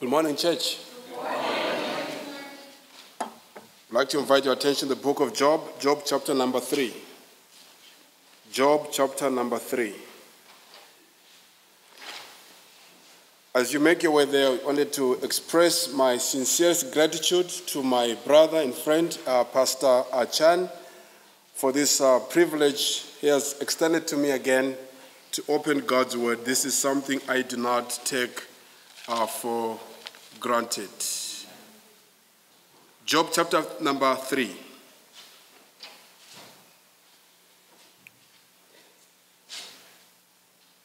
Good morning, church. I'd like to invite your attention to the book of Job, Job chapter number three. Job chapter number three. As you make your way there, I wanted to express my sincerest gratitude to my brother and friend, uh, Pastor Achan, for this uh, privilege he has extended to me again to open God's word. This is something I do not take uh, for granted. Job chapter number three.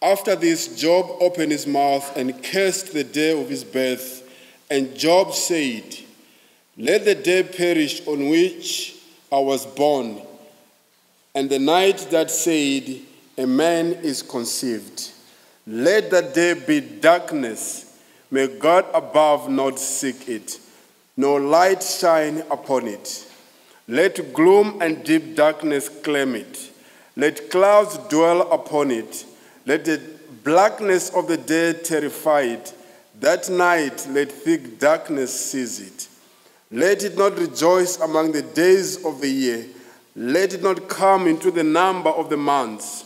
After this, Job opened his mouth and cursed the day of his birth. And Job said, Let the day perish on which I was born, and the night that said, A man is conceived. Let that day be darkness. May God above not seek it, nor light shine upon it. Let gloom and deep darkness claim it. Let clouds dwell upon it. Let the blackness of the day terrify it. That night let thick darkness seize it. Let it not rejoice among the days of the year. Let it not come into the number of the months.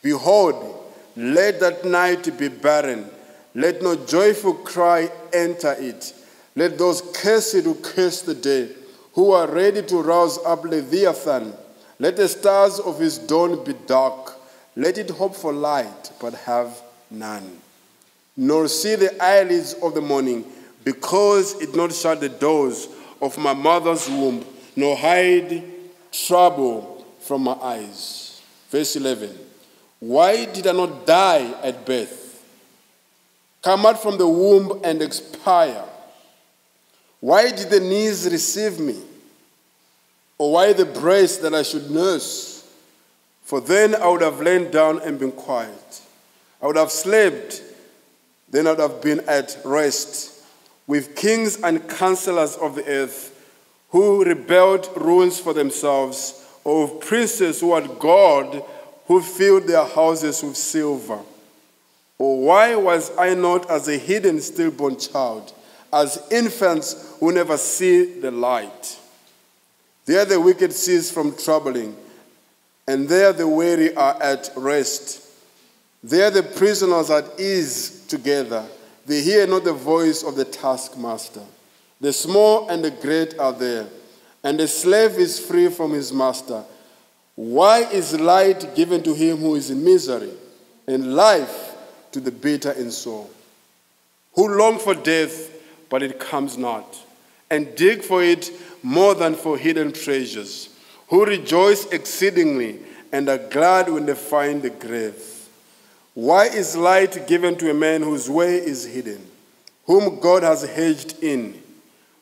Behold, let that night be barren. Let no joyful cry enter it. Let those cursed who curse the day, who are ready to rouse up Leviathan, let the stars of his dawn be dark. Let it hope for light, but have none. Nor see the eyelids of the morning, because it not shut the doors of my mother's womb, nor hide trouble from my eyes. Verse 11 Why did I not die at birth? Come out from the womb and expire. Why did the knees receive me? Or why the breast that I should nurse? For then I would have lain down and been quiet. I would have slept, then I would have been at rest with kings and counselors of the earth who rebelled ruins for themselves, or princes who had God who filled their houses with silver. Why was I not as a hidden stillborn child, as infants who never see the light? There the wicked cease from troubling and there the weary are at rest. There the prisoners are at ease together. They hear not the voice of the taskmaster. The small and the great are there, and the slave is free from his master. Why is light given to him who is in misery, and life to the bitter in soul? Who long for death, but it comes not, and dig for it more than for hidden treasures who rejoice exceedingly and are glad when they find the grave. Why is light given to a man whose way is hidden, whom God has hedged in?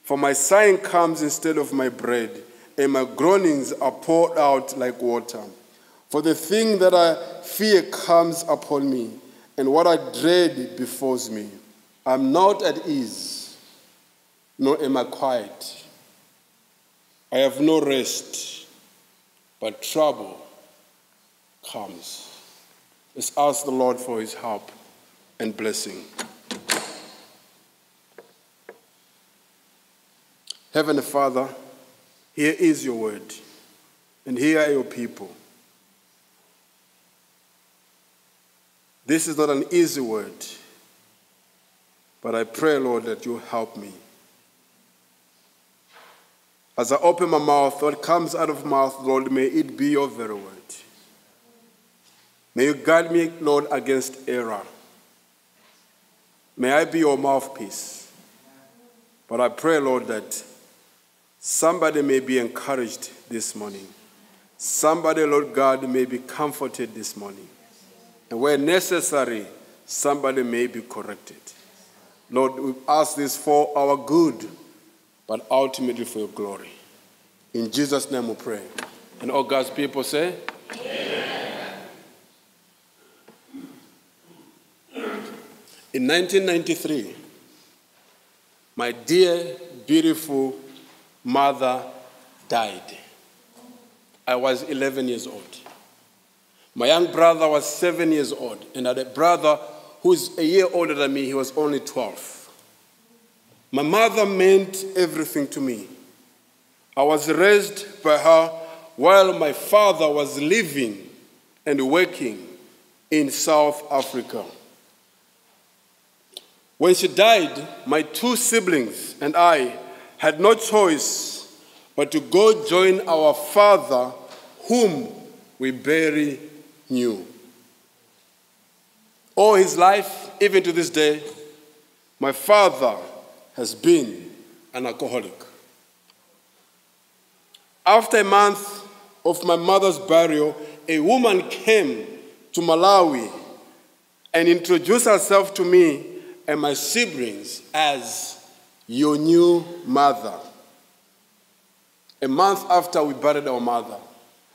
For my sighing comes instead of my bread, and my groanings are poured out like water. For the thing that I fear comes upon me, and what I dread befalls me. I'm not at ease, nor am I quiet. I have no rest but trouble comes. Let's ask the Lord for his help and blessing. Heavenly Father, here is your word, and here are your people. This is not an easy word, but I pray, Lord, that you help me. As I open my mouth, what comes out of my mouth, Lord, may it be your very word. May you guide me, Lord, against error. May I be your mouthpiece. But I pray, Lord, that somebody may be encouraged this morning. Somebody, Lord God, may be comforted this morning. And where necessary, somebody may be corrected. Lord, we ask this for our good but ultimately for your glory. In Jesus' name we pray. And all God's people say, Amen. In 1993, my dear, beautiful mother died. I was 11 years old. My young brother was seven years old, and I had a brother who's a year older than me, he was only 12. My mother meant everything to me. I was raised by her while my father was living and working in South Africa. When she died, my two siblings and I had no choice but to go join our father, whom we barely knew. All his life, even to this day, my father has been an alcoholic. After a month of my mother's burial, a woman came to Malawi and introduced herself to me and my siblings as your new mother. A month after we buried our mother.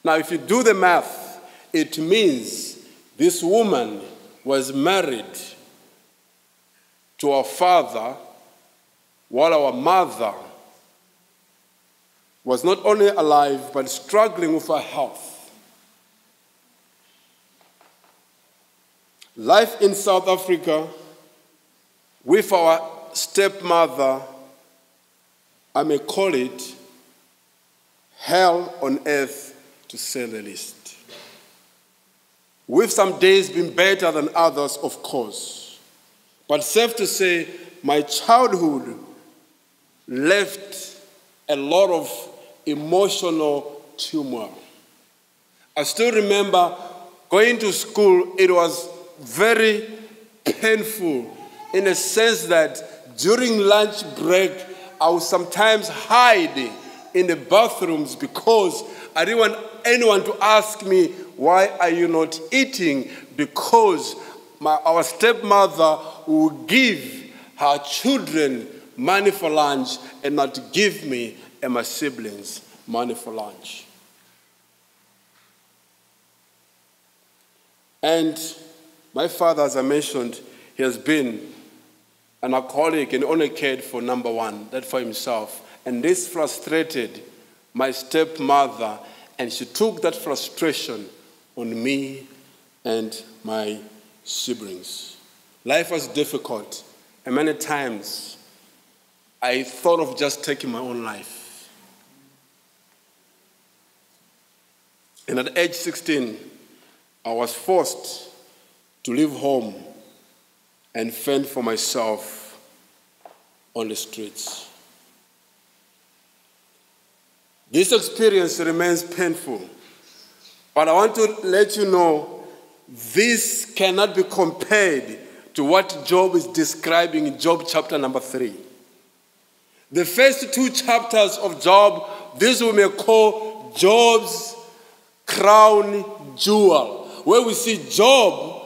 Now, if you do the math, it means this woman was married to our father while our mother was not only alive but struggling with her health. Life in South Africa with our stepmother, I may call it hell on earth to say the least. With some days being better than others, of course. But safe to say, my childhood left a lot of emotional turmoil. I still remember going to school, it was very painful in a sense that during lunch break, I would sometimes hide in the bathrooms because I didn't want anyone to ask me, Why are you not eating? Because my, our stepmother would give her children money for lunch and not give me and my siblings money for lunch. And my father, as I mentioned, he has been an alcoholic and only cared for number one, that for himself. And this frustrated my stepmother, and she took that frustration on me and my siblings. Life was difficult, and many times I thought of just taking my own life. And at age 16, I was forced to leave home and fend for myself on the streets. This experience remains painful, but I want to let you know this cannot be compared to what Job is describing in Job chapter number 3. The first two chapters of Job, this we may call Job's crown jewel, where we see Job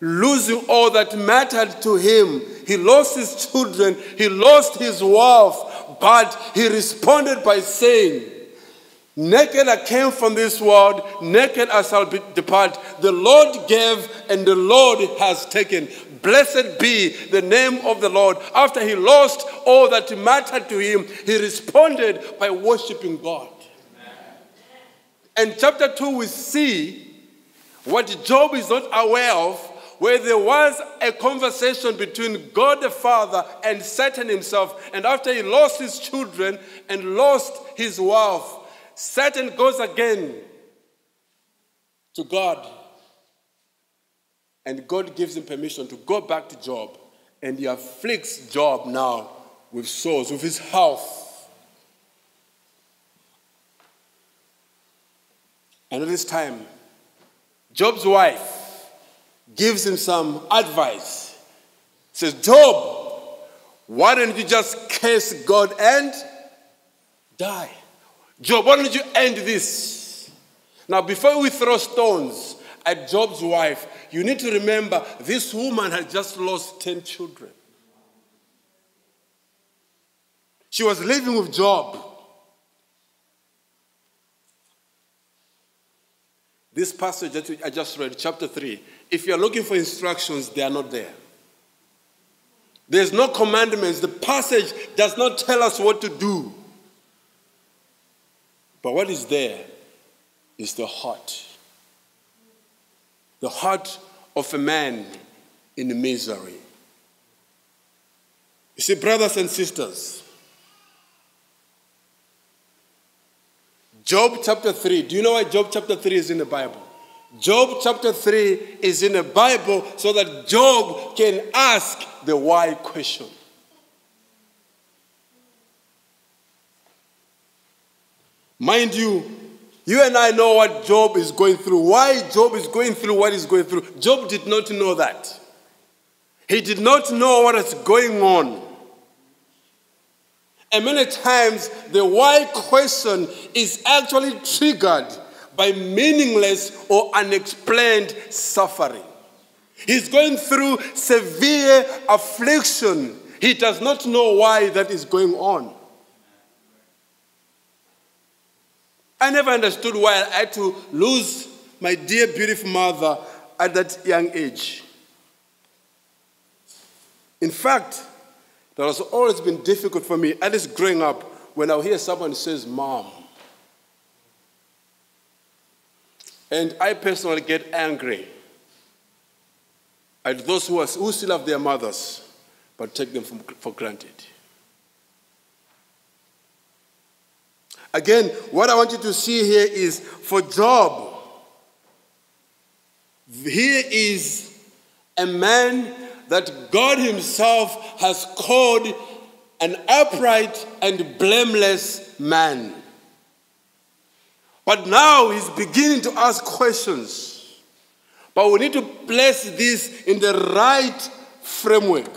losing all that mattered to him. He lost his children, he lost his wealth, but he responded by saying, Naked I came from this world, naked I shall depart. The Lord gave, and the Lord has taken. Blessed be the name of the Lord. After he lost all that mattered to him, he responded by worshiping God. In chapter 2, we see what Job is not aware of, where there was a conversation between God the Father and Satan himself. And after he lost his children and lost his wealth, Satan goes again to God. And God gives him permission to go back to Job. And he afflicts Job now with sores, with his health. And at this time, Job's wife gives him some advice. Says, Job, why don't you just curse God and die? Job, why don't you end this? Now, before we throw stones at Job's wife, you need to remember this woman had just lost 10 children. She was living with Job. This passage that I just read, chapter 3, if you're looking for instructions, they are not there. There's no commandments. The passage does not tell us what to do. But what is there is the heart. The heart of a man in misery. You see, brothers and sisters, Job chapter 3, do you know why Job chapter 3 is in the Bible? Job chapter 3 is in the Bible so that Job can ask the why question. Mind you, you and I know what Job is going through. Why Job is going through what he's going through. Job did not know that. He did not know what is going on. And many times, the why question is actually triggered by meaningless or unexplained suffering. He's going through severe affliction. He does not know why that is going on. I never understood why I had to lose my dear, beautiful mother at that young age. In fact, that has always been difficult for me, at least growing up, when I hear someone says, Mom. And I personally get angry at those who, are, who still have their mothers, but take them for granted. Again, what I want you to see here is for Job, here is a man that God Himself has called an upright and blameless man. But now he's beginning to ask questions. But we need to place this in the right framework.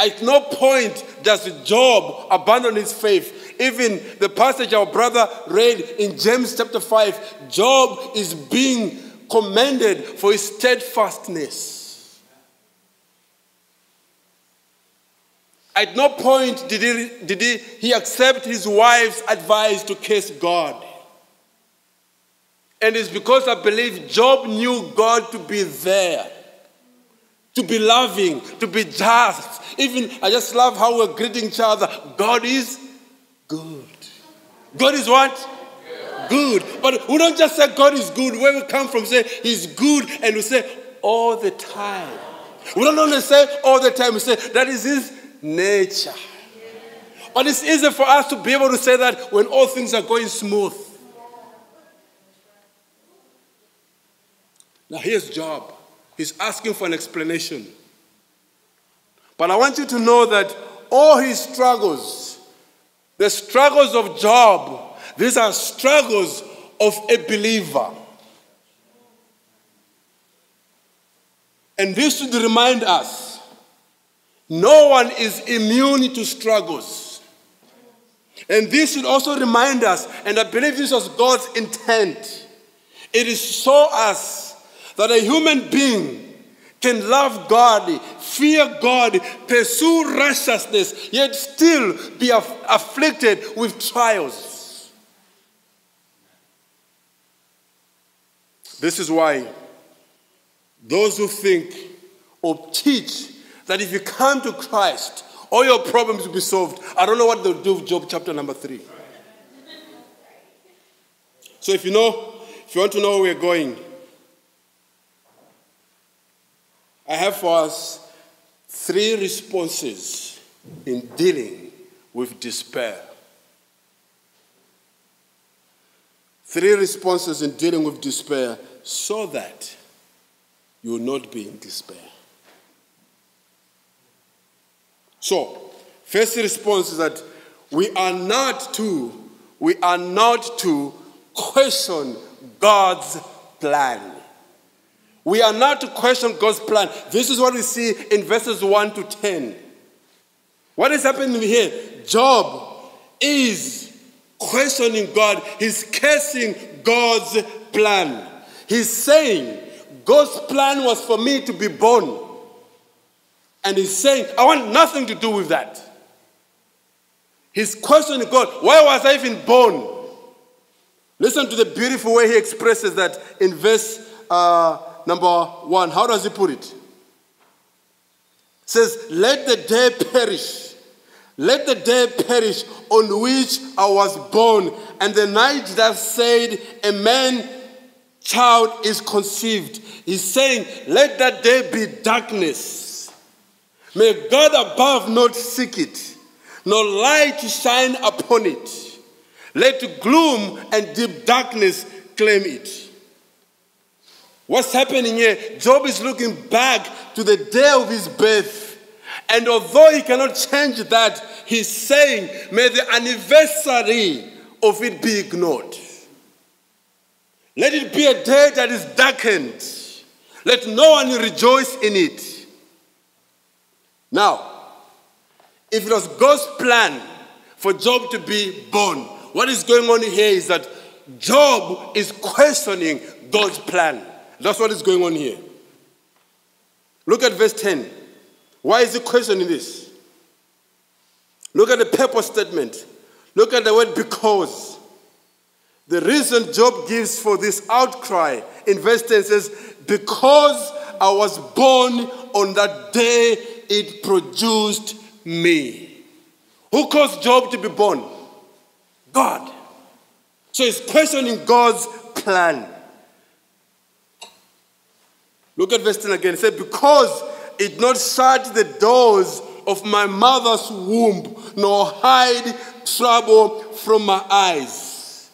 At no point does Job abandon his faith. Even the passage our brother read in James chapter 5, Job is being commended for his steadfastness. At no point did he, did he, he accept his wife's advice to curse God. And it's because I believe Job knew God to be there, to be loving, to be just. Even I just love how we're greeting each other. God is good. God is what? Good. But we don't just say God is good. Where we come from, say He's good, and we say all the time. We don't only say all the time, we say that is His nature. But it's easy for us to be able to say that when all things are going smooth. Now, here's Job. He's asking for an explanation. But I want you to know that all his struggles, the struggles of Job, these are struggles of a believer. And this should remind us no one is immune to struggles. And this should also remind us, and I believe this was God's intent, it is so us that a human being can love God, fear God, pursue righteousness, yet still be aff- afflicted with trials. This is why those who think or teach that if you come to Christ, all your problems will be solved. I don't know what they'll do with Job chapter number three. So if you know, if you want to know where we're going, I have for us three responses in dealing with despair. Three responses in dealing with despair so that you will not be in despair. So, first response is that we are not to, we are not to question God's plan. We are not to question God's plan. This is what we see in verses 1 to 10. What is happening here? Job is questioning God, he's cursing God's plan. He's saying, God's plan was for me to be born. And he's saying, I want nothing to do with that. He's questioning God, why was I even born? Listen to the beautiful way he expresses that in verse uh, number one. How does he put it? it? says, Let the day perish. Let the day perish on which I was born, and the night that said, A man child is conceived. He's saying, Let that day be darkness. May God above not seek it, nor light shine upon it. Let gloom and deep darkness claim it. What's happening here? Job is looking back to the day of his birth. And although he cannot change that, he's saying, may the anniversary of it be ignored. Let it be a day that is darkened. Let no one rejoice in it. Now, if it was God's plan for Job to be born, what is going on here is that Job is questioning God's plan. That's what is going on here. Look at verse 10. Why is he questioning this? Look at the purpose statement. Look at the word because. The reason Job gives for this outcry in verse 10 says, Because I was born on that day it produced me. Who caused Job to be born? God. So he's questioning God's plan. Look at verse 10 again. It said, Because it not shut the doors of my mother's womb, nor hide trouble from my eyes.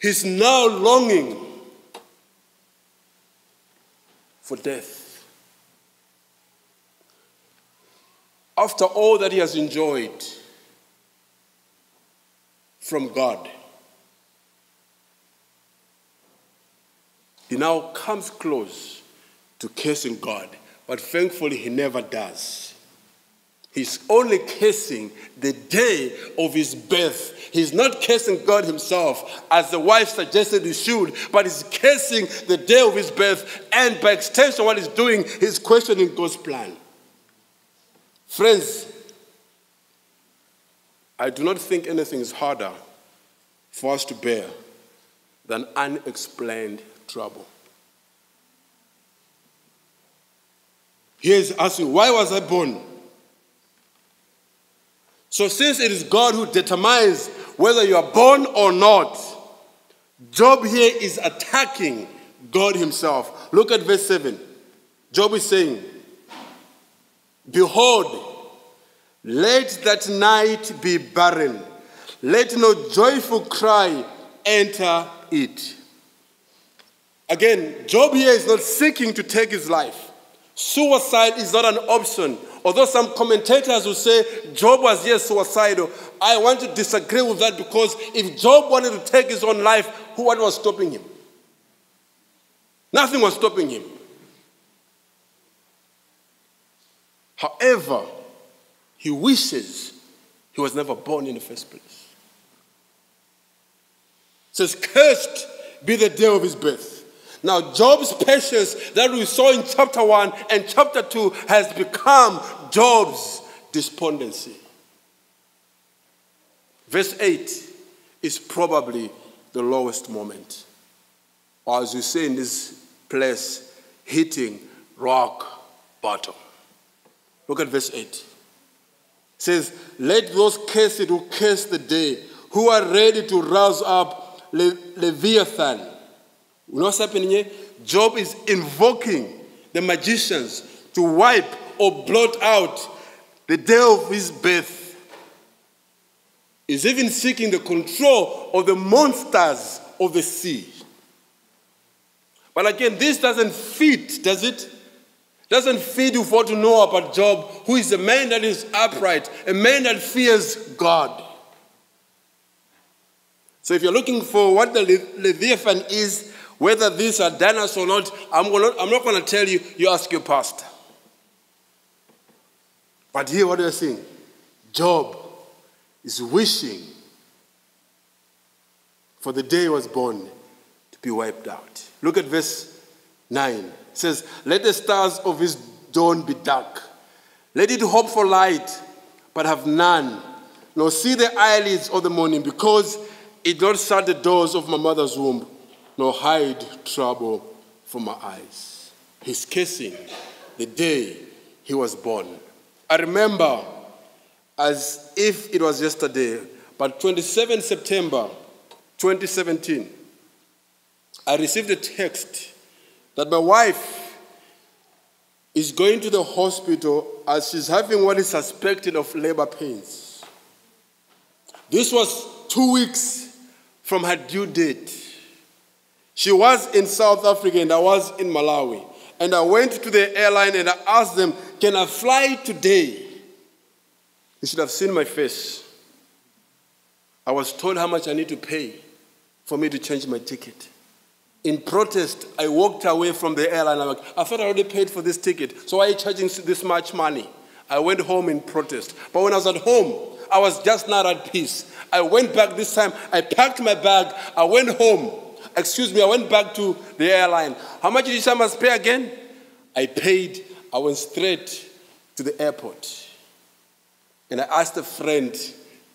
He's now longing for death. After all that he has enjoyed from God, he now comes close to cursing God, but thankfully he never does. He's only cursing the day of his birth. He's not cursing God himself, as the wife suggested he should, but he's cursing the day of his birth, and by extension, what he's doing, he's questioning God's plan. Friends, I do not think anything is harder for us to bear than unexplained trouble. He is asking, why was I born? So, since it is God who determines whether you are born or not, Job here is attacking God Himself. Look at verse 7. Job is saying, Behold, let that night be barren, let no joyful cry enter it. Again, Job here is not seeking to take his life. Suicide is not an option. Although some commentators will say Job was yes suicidal, I want to disagree with that because if Job wanted to take his own life, who was stopping him? Nothing was stopping him. However, he wishes he was never born in the first place. It says, Cursed be the day of his birth. Now, Job's patience that we saw in chapter 1 and chapter 2 has become Job's despondency. Verse 8 is probably the lowest moment. Or as we say in this place, hitting rock bottom. Look at verse 8. It says, Let those cursed who curse the day, who are ready to rouse up Le- Leviathan. What's happening here? Job is invoking the magicians to wipe or blot out the day of his birth. He's even seeking the control of the monsters of the sea. But again, this doesn't fit, does it? Doesn't fit you for to know about Job, who is a man that is upright, a man that fears God. So if you're looking for what the Leviathan is, whether these are dinosaurs or not, I'm, gonna, I'm not going to tell you, you ask your pastor. But here, what are you saying? Job is wishing for the day he was born to be wiped out. Look at verse 9 says, Let the stars of his dawn be dark. Let it hope for light, but have none. Nor see the eyelids of the morning, because it not shut the doors of my mother's womb, nor hide trouble from my eyes. He's kissing the day he was born. I remember as if it was yesterday, but 27 September 2017, I received a text that my wife is going to the hospital as she's having what is suspected of labor pains. This was two weeks from her due date. She was in South Africa and I was in Malawi. And I went to the airline and I asked them, Can I fly today? You should have seen my face. I was told how much I need to pay for me to change my ticket. In protest, I walked away from the airline. I'm like, I thought I already paid for this ticket, so why are you charging this much money? I went home in protest. But when I was at home, I was just not at peace. I went back this time, I packed my bag, I went home. Excuse me, I went back to the airline. How much did you say I must pay again? I paid, I went straight to the airport. And I asked a friend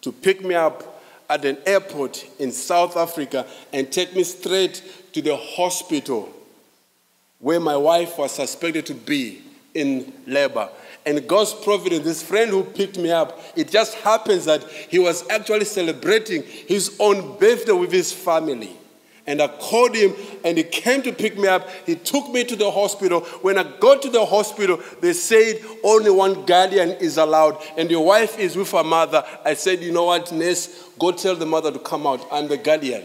to pick me up at an airport in South Africa and take me straight to the hospital where my wife was suspected to be in labor. And God's providence, this friend who picked me up, it just happens that he was actually celebrating his own birthday with his family. And I called him and he came to pick me up. He took me to the hospital. When I got to the hospital, they said only one guardian is allowed and your wife is with her mother. I said, You know what, nurse, go tell the mother to come out. I'm the guardian.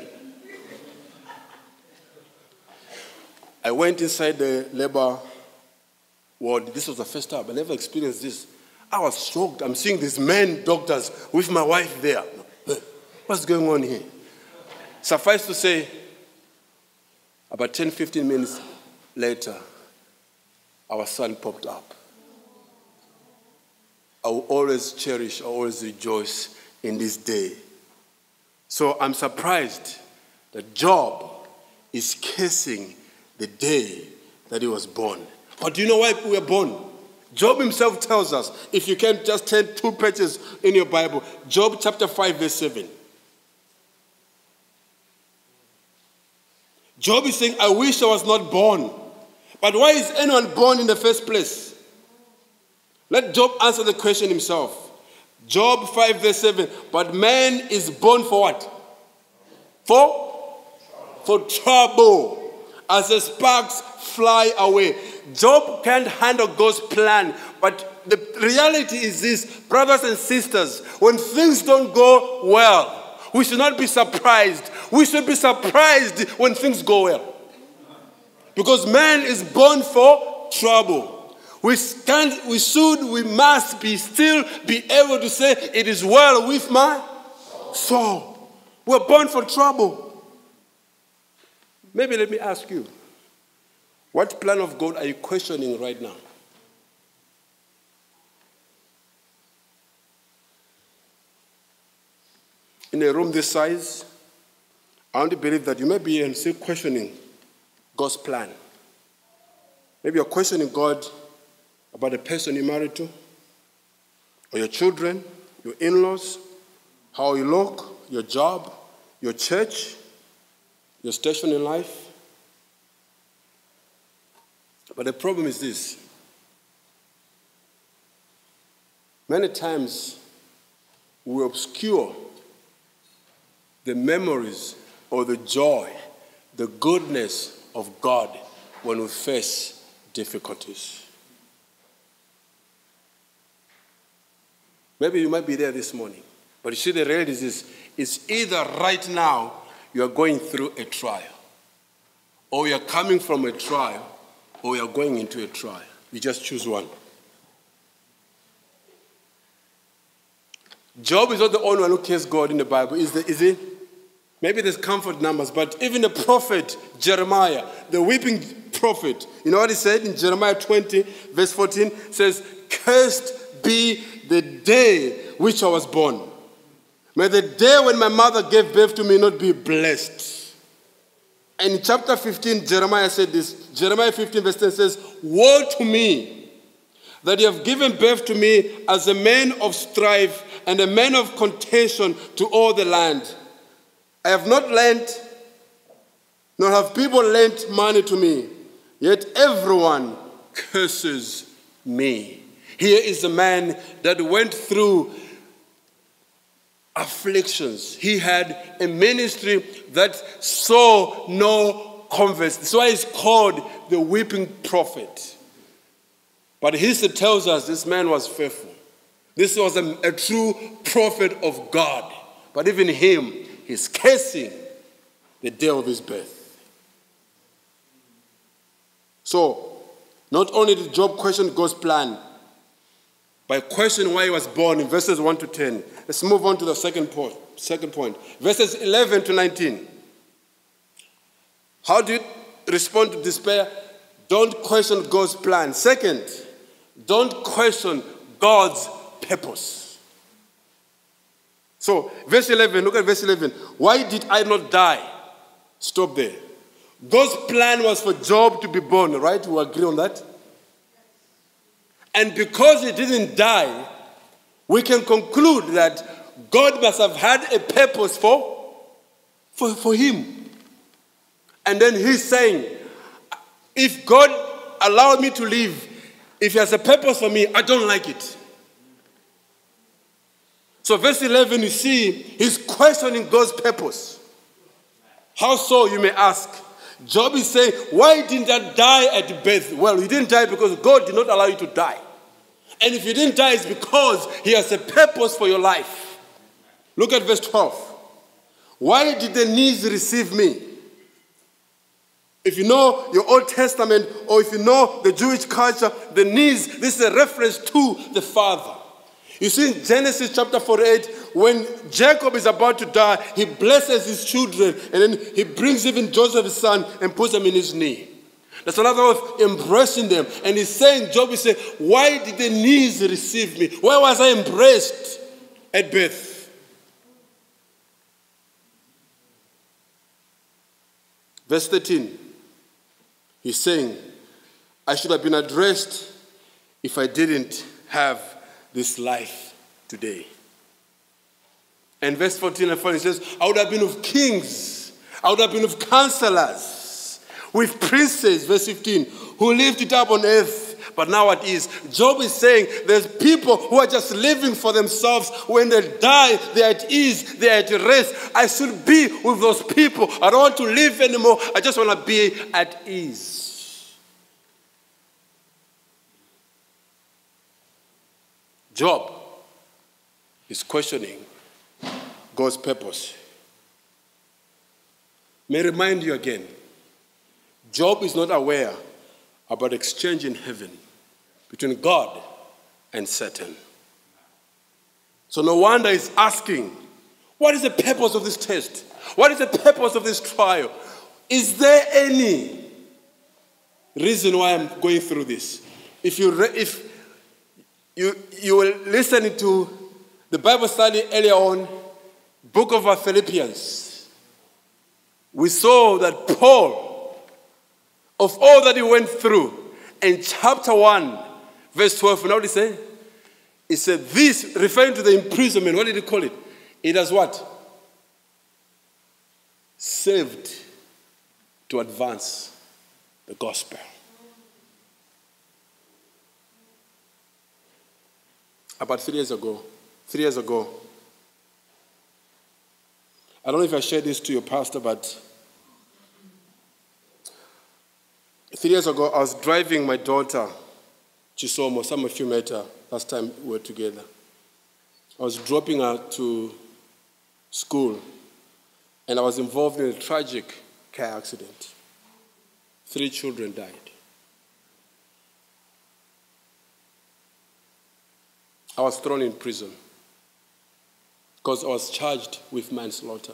I went inside the labor ward. This was the first time. I never experienced this. I was shocked. I'm seeing these men doctors with my wife there. What's going on here? Suffice to say, about 10, 15 minutes later, our son popped up. I will always cherish, I always rejoice in this day. So I'm surprised that Job is cursing the day that he was born. But do you know why we were born? Job himself tells us, if you can just turn two pages in your Bible, Job chapter 5, verse 7. Job is saying, I wish I was not born. But why is anyone born in the first place? Let Job answer the question himself. Job 5, verse 7. But man is born for what? For? For trouble. As the sparks fly away. Job can't handle God's plan. But the reality is this, brothers and sisters, when things don't go well, we should not be surprised. We should be surprised when things go well. Because man is born for trouble. We stand, we should, we must be still be able to say, It is well with my soul. We're born for trouble. Maybe let me ask you, what plan of God are you questioning right now? In a room this size, I only believe that you may be and still questioning God's plan. Maybe you're questioning God about the person you're married to, or your children, your in laws, how you look, your job, your church, your station in life. But the problem is this many times we obscure the memories or the joy, the goodness of God when we face difficulties. Maybe you might be there this morning, but you see, the reality is it's either right now you are going through a trial, or you're coming from a trial, or you're going into a trial. You just choose one. Job is not the only one who cares God in the Bible, is, is he? Maybe there's comfort numbers, but even the prophet Jeremiah, the weeping prophet, you know what he said in Jeremiah 20, verse 14? says, Cursed be the day which I was born. May the day when my mother gave birth to me not be blessed. And in chapter 15, Jeremiah said this Jeremiah 15, verse 10 says, Woe to me that you have given birth to me as a man of strife and a man of contention to all the land. I have not lent, nor have people lent money to me, yet everyone curses me. Here is a man that went through afflictions. He had a ministry that saw no converts. That's why he's called the weeping prophet. But history tells us this man was faithful. This was a, a true prophet of God. But even him, he's cursing the day of his birth. So, not only did Job question God's plan, by questioning why he was born in verses 1 to 10. Let's move on to the second point. Second point. Verses 11 to 19. How do you respond to despair? Don't question God's plan. Second, don't question God's purpose. So, verse 11, look at verse 11. Why did I not die? Stop there. God's plan was for Job to be born, right? We agree on that? And because he didn't die, we can conclude that God must have had a purpose for, for, for him. And then he's saying, if God allowed me to live, if he has a purpose for me, I don't like it. So, verse 11, you see, he's questioning God's purpose. How so, you may ask? Job is saying, Why didn't I die at birth? Well, you didn't die because God did not allow you to die. And if you didn't die, it's because He has a purpose for your life. Look at verse 12. Why did the knees receive me? If you know your Old Testament or if you know the Jewish culture, the knees, this is a reference to the Father. You see in Genesis chapter 48, when Jacob is about to die, he blesses his children and then he brings even Joseph, his son, and puts them in his knee. That's another way of embracing them. And he's saying, Job is saying, Why did the knees receive me? Why was I embraced at birth? Verse 13, he's saying, I should have been addressed if I didn't have this life today. And verse 14 and 14 says, I would have been of kings, I would have been of counselors with princes, verse 15, who lived it up on earth. But now it is. Job is saying there's people who are just living for themselves. When they die, they're at ease, they're at rest. I should be with those people. I don't want to live anymore. I just want to be at ease. Job is questioning God's purpose. May I remind you again Job is not aware about exchange in heaven between God and Satan. So no wonder he's asking, what is the purpose of this test? What is the purpose of this trial? Is there any reason why I'm going through this? If you, re- if you, you were listening to the Bible study earlier on, book of Philippians, we saw that Paul of all that he went through. In chapter 1, verse 12, you know what he said? He said, This, referring to the imprisonment, what did he call it? It has what? Saved to advance the gospel. About three years ago, three years ago, I don't know if I shared this to your pastor, but Three years ago, I was driving my daughter, Chisomo, some of you met her last time we were together. I was dropping her to school, and I was involved in a tragic car accident. Three children died. I was thrown in prison because I was charged with manslaughter.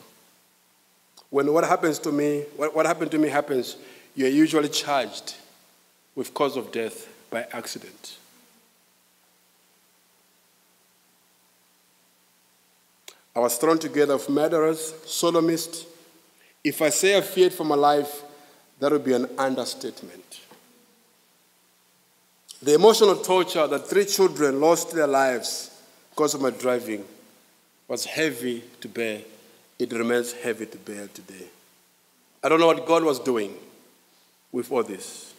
When what happens to me, what, what happened to me happens, you are usually charged with cause of death by accident. I was thrown together with murderers, sodomists. If I say I feared for my life, that would be an understatement. The emotional torture that three children lost their lives because of my driving was heavy to bear. It remains heavy to bear today. I don't know what God was doing with all this.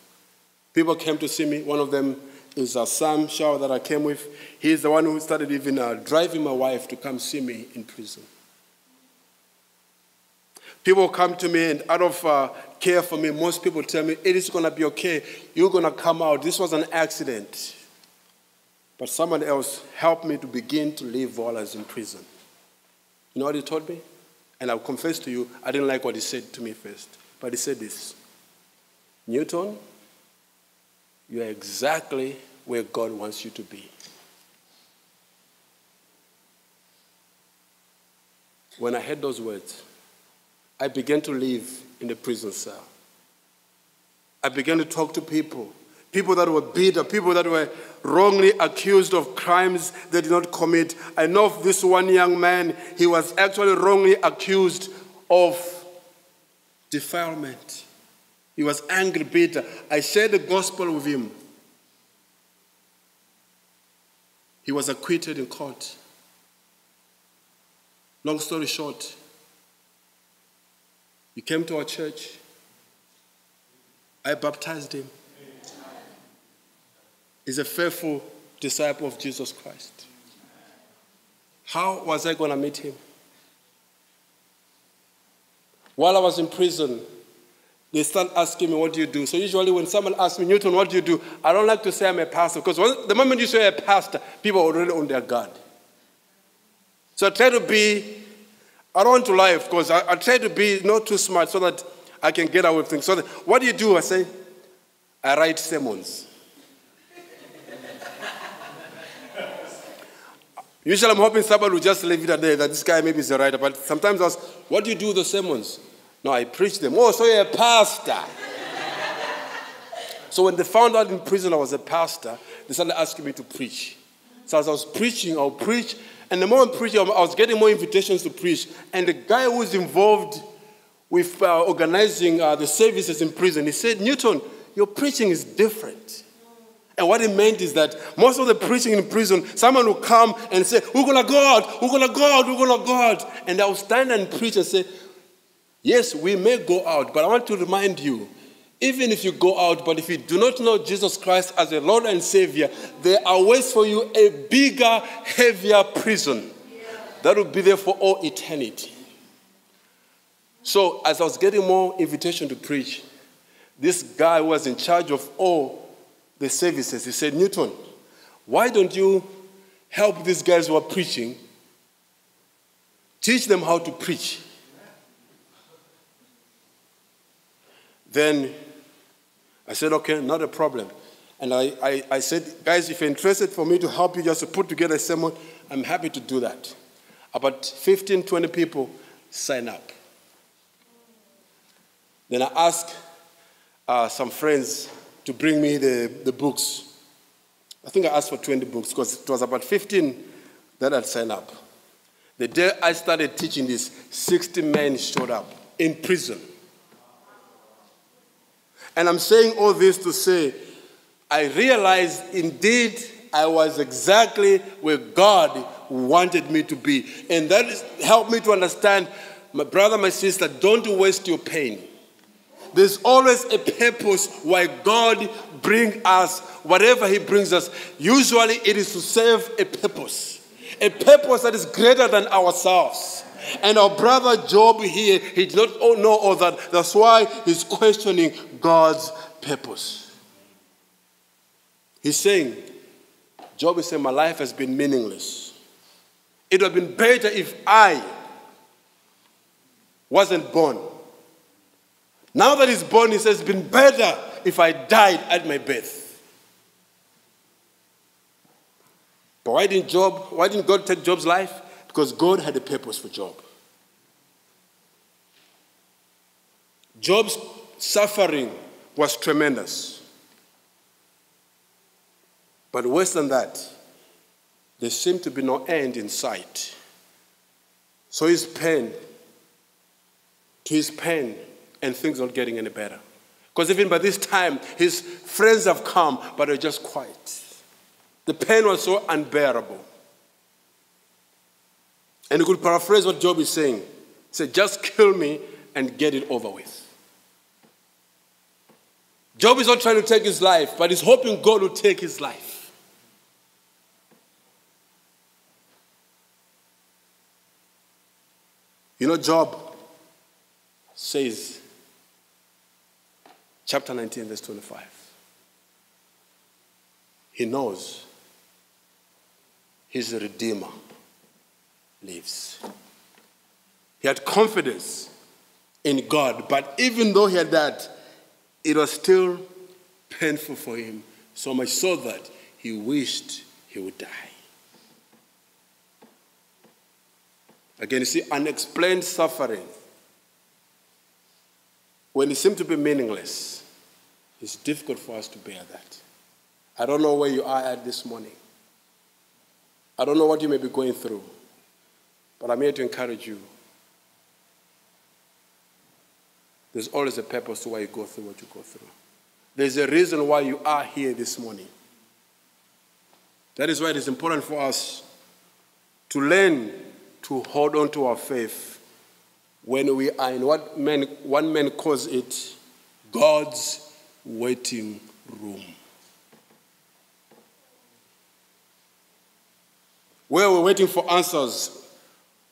People came to see me. One of them is uh, Sam Shaw that I came with. He's the one who started even uh, driving my wife to come see me in prison. People come to me and out of uh, care for me, most people tell me, it is going to be okay. You're going to come out. This was an accident. But someone else helped me to begin to live while I was in prison. You know what he told me? And I'll confess to you, I didn't like what he said to me first. But he said this Newton, you are exactly where God wants you to be. When I heard those words, I began to live in the prison cell. I began to talk to people, people that were bitter, people that were wrongly accused of crimes they did not commit. I know of this one young man, he was actually wrongly accused of defilement. He was angry, bitter. I shared the gospel with him. He was acquitted in court. Long story short, he came to our church. I baptized him. He's a faithful disciple of Jesus Christ. How was I going to meet him? While I was in prison, they start asking me, What do you do? So, usually, when someone asks me, Newton, what do you do? I don't like to say I'm a pastor because the moment you say a pastor, people are already on their guard. So, I try to be, I don't want to lie, of course. I, I try to be not too smart so that I can get away with things. So, that, what do you do? I say, I write sermons. Usually, I'm hoping somebody will just leave it at there that this guy maybe is a writer. But sometimes I ask, What do you do with the sermons? No, I preach them. Oh, so you're a pastor. so when they found out in prison I was a pastor, they started asking me to preach. So as I was preaching, I'll preach. And the more I'm preaching, I was getting more invitations to preach. And the guy who was involved with uh, organizing uh, the services in prison, he said, Newton, your preaching is different. And what he meant is that most of the preaching in prison, someone will come and say, We're gonna God, we're gonna God, we're gonna God. And I'll stand and preach and say, Yes, we may go out, but I want to remind you even if you go out, but if you do not know Jesus Christ as a Lord and Savior, there awaits for you a bigger, heavier prison that will be there for all eternity. So, as I was getting more invitation to preach, this guy was in charge of all the services. He said, Newton, why don't you help these guys who are preaching? Teach them how to preach. Then I said, okay, not a problem. And I, I, I, said, guys, if you're interested for me to help you just to put together a sermon, I'm happy to do that. About 15, 20 people sign up. Then I asked uh, some friends to bring me the, the books. I think I asked for 20 books because it was about 15 that had signed up. The day I started teaching this, 60 men showed up in prison. And I'm saying all this to say, I realized indeed I was exactly where God wanted me to be. And that helped me to understand, my brother, my sister, don't waste your pain. There's always a purpose why God brings us whatever He brings us. Usually it is to serve a purpose, a purpose that is greater than ourselves. And our brother Job here, he did not know all that. That's why he's questioning God's purpose. He's saying, Job is saying, My life has been meaningless. It would have been better if I wasn't born. Now that he's born, he says, It's been better if I died at my birth. But why didn't Job, why didn't God take Job's life? Because God had a purpose for Job. Job's suffering was tremendous. But worse than that, there seemed to be no end in sight. So his pain, to his pain, and things not getting any better. Because even by this time, his friends have come, but they're just quiet. The pain was so unbearable. And you could paraphrase what Job is saying. Said, just kill me and get it over with. Job is not trying to take his life, but he's hoping God will take his life. You know, Job, says, chapter 19, verse 25. He knows his Redeemer lives. He had confidence in God, but even though he had that, it was still painful for him, so much so that he wished he would die. Again, you see, unexplained suffering, when it seems to be meaningless, it's difficult for us to bear that. I don't know where you are at this morning. I don't know what you may be going through, but I'm here to encourage you. There's always a purpose to why you go through what you go through. There's a reason why you are here this morning. That is why it is important for us to learn to hold on to our faith when we are in what man, one man calls it God's waiting room. Where we're waiting for answers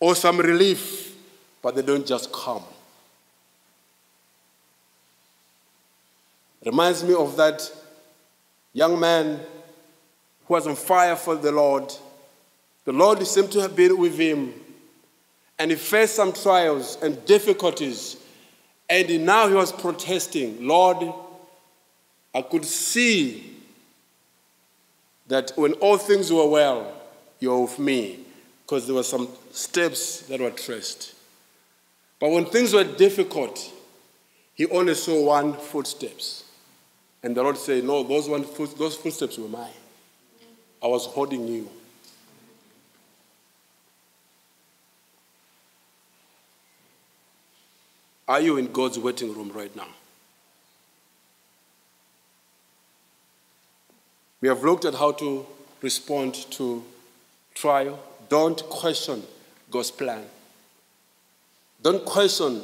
or some relief, but they don't just come. Reminds me of that young man who was on fire for the Lord. The Lord seemed to have been with him, and he faced some trials and difficulties. And now he was protesting, Lord, I could see that when all things were well, you're with me, because there were some steps that were traced. But when things were difficult, he only saw one footsteps. And the Lord said, No, those, one foot, those footsteps were mine. I was holding you. Are you in God's waiting room right now? We have looked at how to respond to trial. Don't question God's plan. Don't question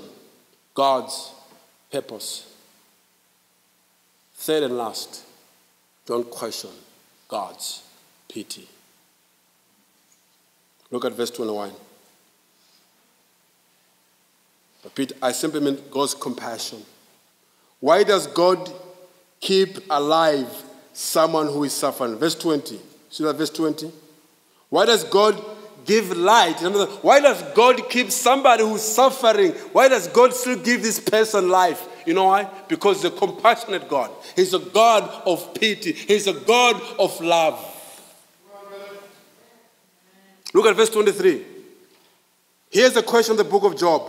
God's purpose. Third and last, don't question God's pity. Look at verse 21. But Repeat, I simply mean God's compassion. Why does God keep alive someone who is suffering? Verse 20. See that verse 20? Why does God give light? Why does God keep somebody who's suffering? Why does God still give this person life? You know why? Because a compassionate God. He's a God of pity. He's a God of love. Look at verse 23. Here's the question in the book of Job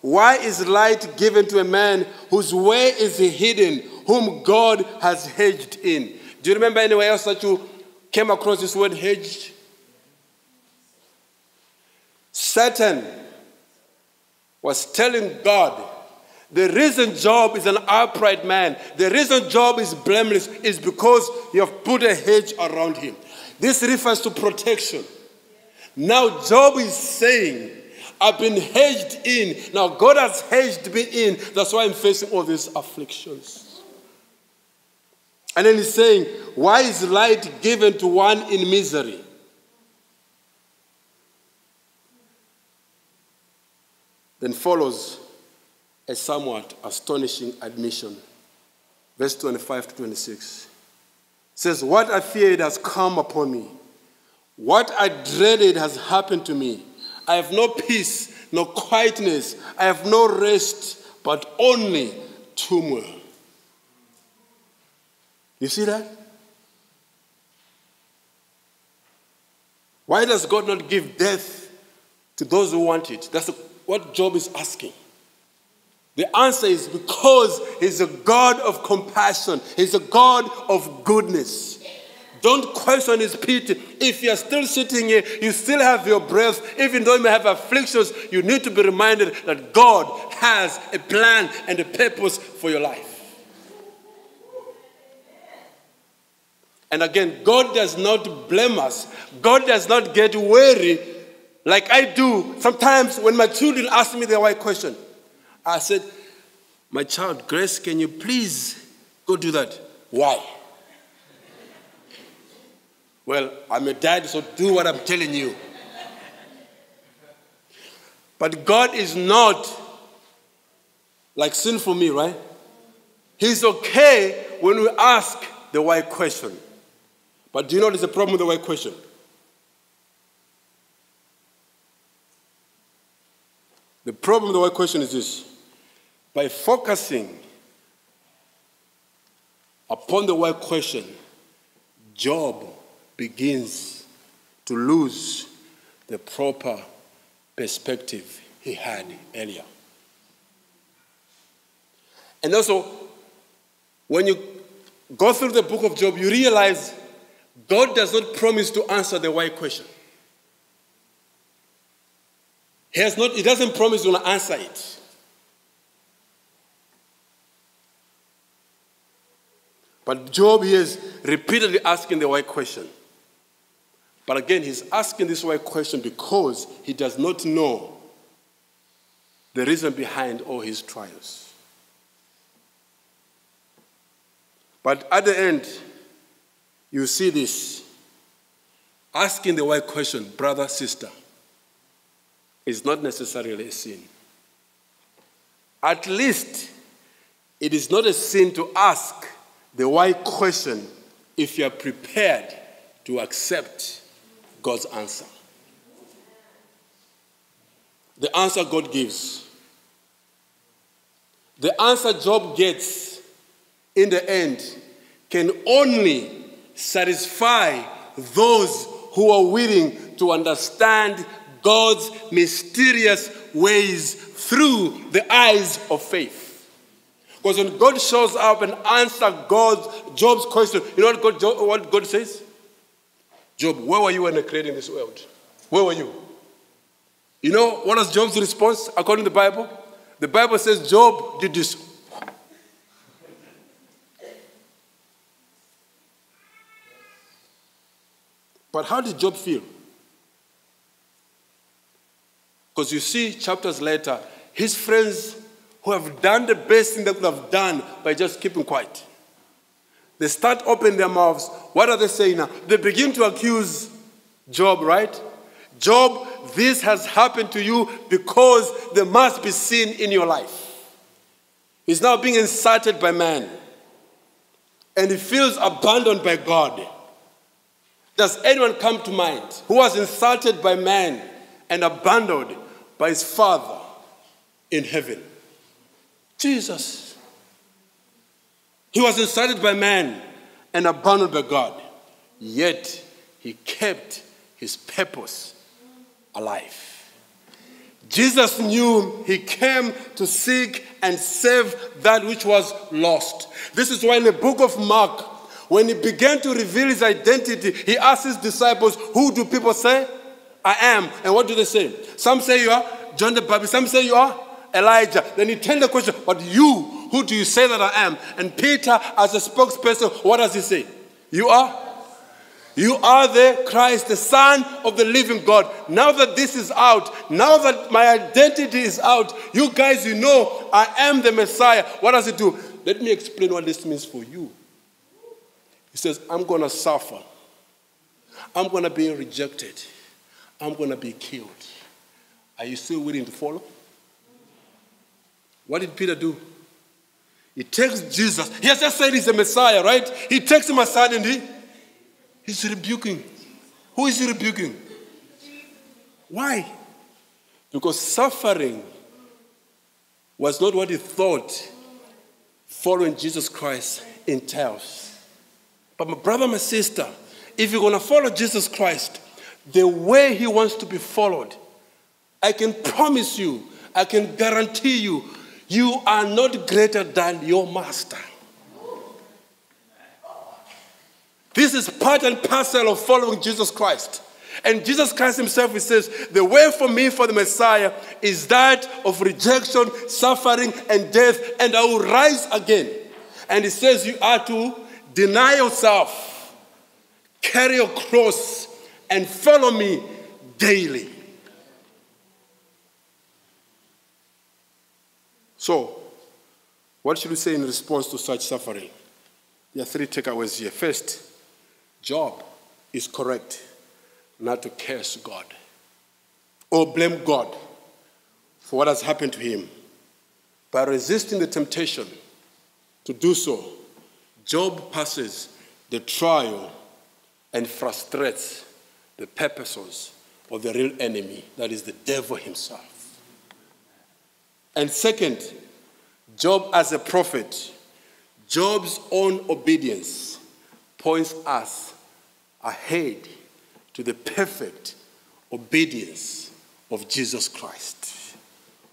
Why is light given to a man whose way is hidden, whom God has hedged in? Do you remember anywhere else that you came across this word hedged? Satan was telling God the reason Job is an upright man, the reason Job is blameless, is because you have put a hedge around him. This refers to protection. Now, Job is saying, I've been hedged in. Now, God has hedged me in. That's why I'm facing all these afflictions. And then he's saying, Why is light given to one in misery? Then follows a somewhat astonishing admission. Verse 25 to 26 says, What I feared has come upon me. What I dreaded has happened to me. I have no peace, no quietness. I have no rest, but only turmoil. You see that? Why does God not give death to those who want it? That's what Job is asking. The answer is because He's a God of compassion, He's a God of goodness. Don't question His pity. If you're still sitting here, you still have your breath, even though you may have afflictions, you need to be reminded that God has a plan and a purpose for your life. And again, God does not blame us, God does not get weary like I do sometimes when my children ask me the right question. I said, My child, Grace, can you please go do that? Why? Well, I'm a dad, so do what I'm telling you. But God is not like sin for me, right? He's okay when we ask the why question. But do you know there's a problem with the why question? The problem with the why question is this by focusing upon the why question, Job begins to lose the proper perspective he had earlier. And also, when you go through the book of Job, you realize God does not promise to answer the why question. He, has not, he doesn't promise to answer it. But Job is repeatedly asking the right question. But again, he's asking this right question because he does not know the reason behind all his trials. But at the end, you see this asking the right question, brother, sister, is not necessarily a sin. At least it is not a sin to ask the why question if you are prepared to accept God's answer. The answer God gives. The answer Job gets in the end can only satisfy those who are willing to understand God's mysterious ways through the eyes of faith. Because when God shows up and answers God's Job's question, you know what God, what God says? Job, where were you when I created this world? Where were you? You know what was Job's response according to the Bible? The Bible says Job did this. But how did Job feel? Because you see, chapters later, his friends who have done the best thing they could have done by just keeping quiet. They start opening their mouths. What are they saying now? They begin to accuse Job, right? Job, this has happened to you because there must be sin in your life. He's now being insulted by man. And he feels abandoned by God. Does anyone come to mind who was insulted by man and abandoned by his Father in heaven? Jesus. He was insulted by man and abandoned by God, yet he kept his purpose alive. Jesus knew he came to seek and save that which was lost. This is why in the book of Mark, when he began to reveal his identity, he asked his disciples, Who do people say I am? And what do they say? Some say you are John the Baptist, some say you are Elijah. Then he turned the question, But you, who do you say that I am? And Peter, as a spokesperson, what does he say? You are? You are the Christ, the Son of the living God. Now that this is out, now that my identity is out, you guys, you know I am the Messiah. What does it do? Let me explain what this means for you. He says, I'm going to suffer. I'm going to be rejected. I'm going to be killed. Are you still willing to follow? What did Peter do? He takes Jesus. He has just said he's the Messiah, right? He takes him aside and he, he's rebuking. Who is he rebuking? Why? Because suffering was not what he thought following Jesus Christ entails. But my brother, my sister, if you're going to follow Jesus Christ the way he wants to be followed, I can promise you, I can guarantee you, you are not greater than your master. This is part and parcel of following Jesus Christ. And Jesus Christ himself, he says, the way for me for the Messiah is that of rejection, suffering, and death, and I will rise again. And he says, you are to deny yourself, carry your cross, and follow me daily. So, what should we say in response to such suffering? There are three takeaways here. First, Job is correct not to curse God or blame God for what has happened to him. by resisting the temptation to do so, Job passes the trial and frustrates the purposes of the real enemy, that is the devil himself. And second, Job as a prophet, Job's own obedience points us ahead to the perfect obedience of Jesus Christ,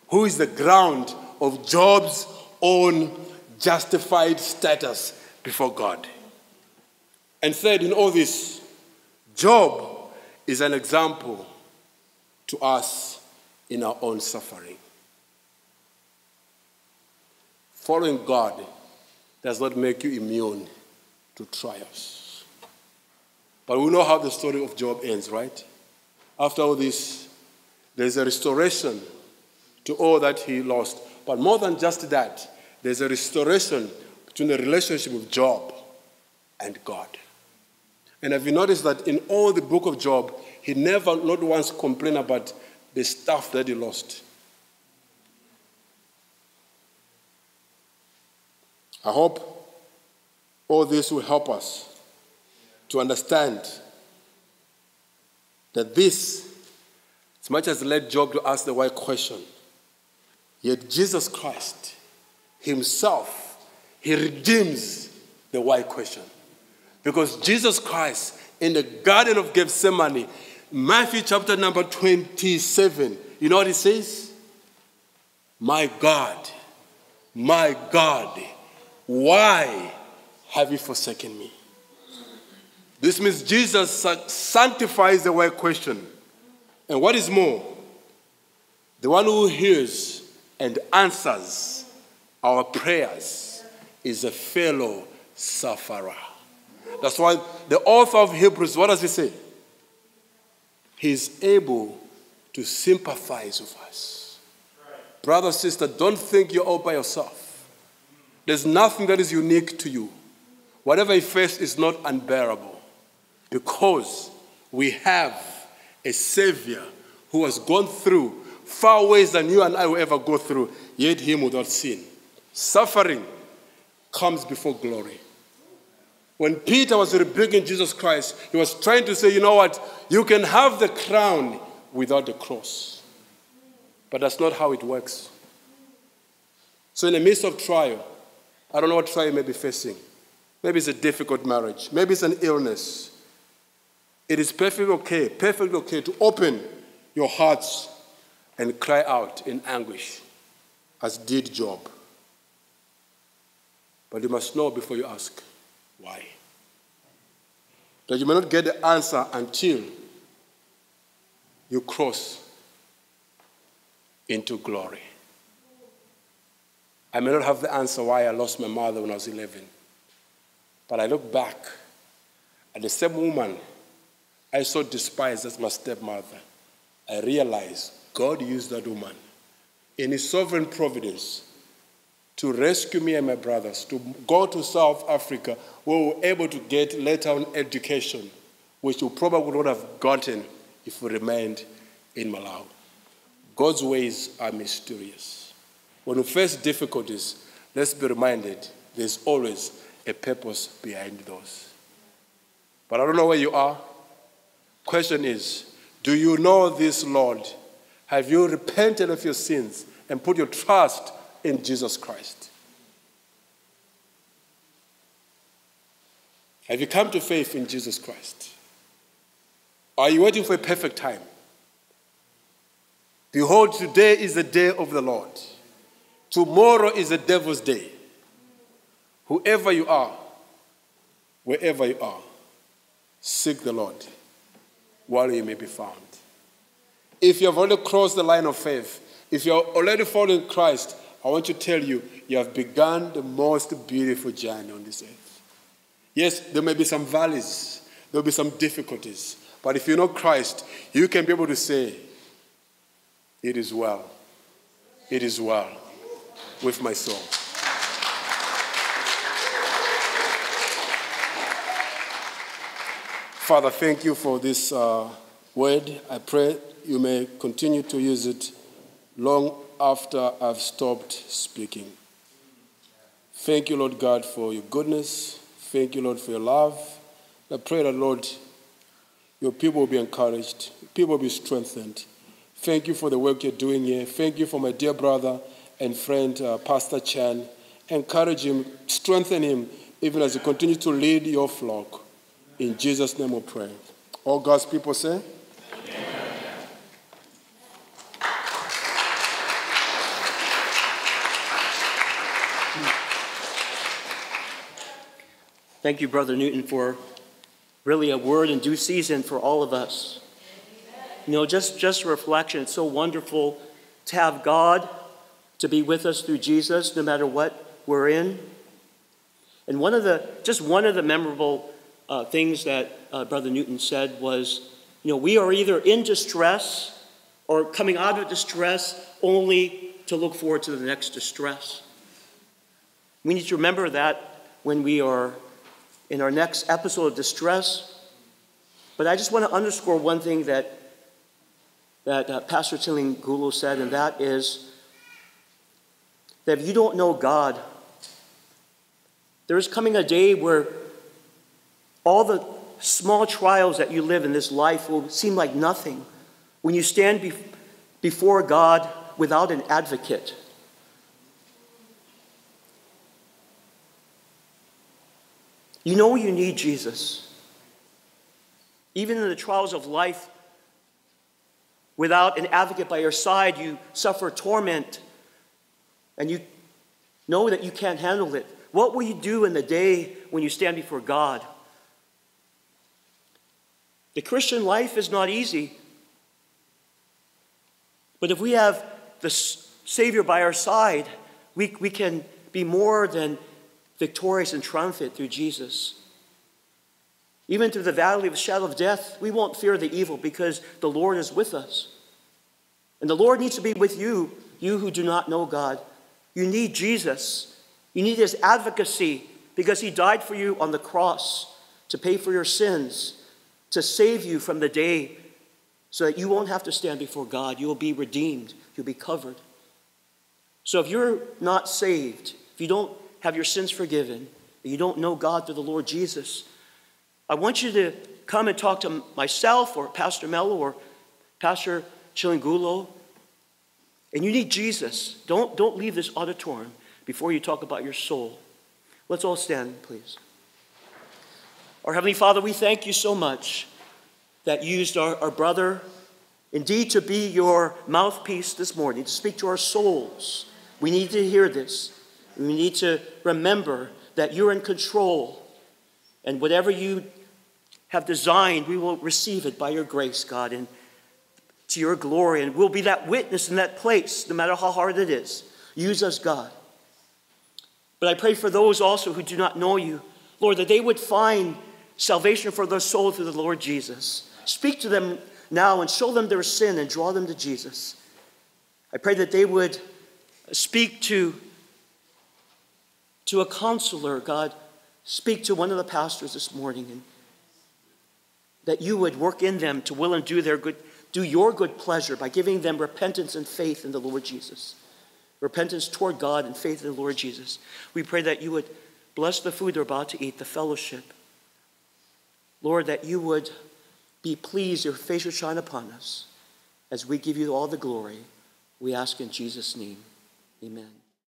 who is the ground of Job's own justified status before God. And third, in all this, Job is an example to us in our own suffering. Following God does not make you immune to trials. But we know how the story of Job ends, right? After all this, there's a restoration to all that he lost. But more than just that, there's a restoration between the relationship of Job and God. And have you noticed that in all the book of Job, he never, not once, complained about the stuff that he lost. I hope all this will help us to understand that this, as much as led Job to ask the right question, yet Jesus Christ Himself, He redeems the why question. Because Jesus Christ in the Garden of Gethsemane, Matthew chapter number 27, you know what He says? My God, my God, why have you forsaken me? This means Jesus sanctifies the word question. And what is more, the one who hears and answers our prayers is a fellow sufferer. That's why the author of Hebrews, what does he say? He's able to sympathize with us. Brother, sister, don't think you're all by yourself. There's nothing that is unique to you. Whatever you face is not unbearable because we have a Savior who has gone through far ways than you and I will ever go through, yet Him without sin. Suffering comes before glory. When Peter was rebuking Jesus Christ, he was trying to say, you know what? You can have the crown without the cross. But that's not how it works. So, in the midst of trial, I don't know what trial you may be facing. Maybe it's a difficult marriage. Maybe it's an illness. It is perfectly okay, perfectly okay to open your hearts and cry out in anguish, as did Job. But you must know before you ask why. That you may not get the answer until you cross into glory. I may not have the answer why I lost my mother when I was 11. But I look back at the same woman I so despised as my stepmother. I realize God used that woman in His sovereign providence to rescue me and my brothers, to go to South Africa where we were able to get later on education, which we probably would not have gotten if we remained in Malawi. God's ways are mysterious. When we face difficulties, let's be reminded there's always a purpose behind those. But I don't know where you are. Question is Do you know this Lord? Have you repented of your sins and put your trust in Jesus Christ? Have you come to faith in Jesus Christ? Are you waiting for a perfect time? Behold, today is the day of the Lord. Tomorrow is the devil's day. Whoever you are, wherever you are, seek the Lord while you may be found. If you have already crossed the line of faith, if you are already following Christ, I want to tell you, you have begun the most beautiful journey on this earth. Yes, there may be some valleys, there will be some difficulties, but if you know Christ, you can be able to say, It is well. It is well with my soul. Father, thank you for this uh, word. I pray you may continue to use it long after I've stopped speaking. Thank you, Lord God, for your goodness. Thank you, Lord, for your love. I pray that, Lord, your people will be encouraged, people will be strengthened. Thank you for the work you're doing here. Thank you for my dear brother and friend, uh, Pastor Chan. Encourage him, strengthen him, even as he continues to lead your flock. In Jesus' name we pray. All God's people say, Thank you, Brother Newton, for really a word in due season for all of us. You know, just, just reflection. It's so wonderful to have God to be with us through Jesus, no matter what we're in. And one of the, just one of the memorable uh, things that uh, Brother Newton said was, you know, we are either in distress or coming out of distress only to look forward to the next distress. We need to remember that when we are in our next episode of distress. But I just want to underscore one thing that, that uh, Pastor Chilingulo said, and that is that if you don't know God, there is coming a day where all the small trials that you live in this life will seem like nothing when you stand be- before God without an advocate. You know you need Jesus. Even in the trials of life, without an advocate by your side, you suffer torment and you know that you can't handle it. What will you do in the day when you stand before God? The Christian life is not easy. But if we have the Savior by our side, we, we can be more than victorious and triumphant through Jesus. Even through the valley of the shadow of death, we won't fear the evil because the Lord is with us. And the Lord needs to be with you, you who do not know God. You need Jesus. You need his advocacy because he died for you on the cross to pay for your sins, to save you from the day so that you won't have to stand before God. You will be redeemed, you'll be covered. So if you're not saved, if you don't have your sins forgiven, you don't know God through the Lord Jesus, I want you to come and talk to myself or Pastor Mello or Pastor Chilingulo. And you need Jesus. Don't, don't leave this auditorium before you talk about your soul. Let's all stand, please. Our Heavenly Father, we thank you so much that you used our, our brother indeed to be your mouthpiece this morning, to speak to our souls. We need to hear this. We need to remember that you're in control. And whatever you have designed, we will receive it by your grace, God, and to your glory. And we'll be that witness in that place, no matter how hard it is. Use us, God. But I pray for those also who do not know you, Lord, that they would find salvation for their soul through the Lord Jesus. Speak to them now and show them their sin and draw them to Jesus. I pray that they would speak to to a counselor, God, speak to one of the pastors this morning and that you would work in them to will and do their good, do your good pleasure by giving them repentance and faith in the Lord Jesus. Repentance toward God and faith in the Lord Jesus. We pray that you would bless the food they're about to eat, the fellowship. Lord, that you would be pleased, your face would shine upon us as we give you all the glory. We ask in Jesus' name. Amen.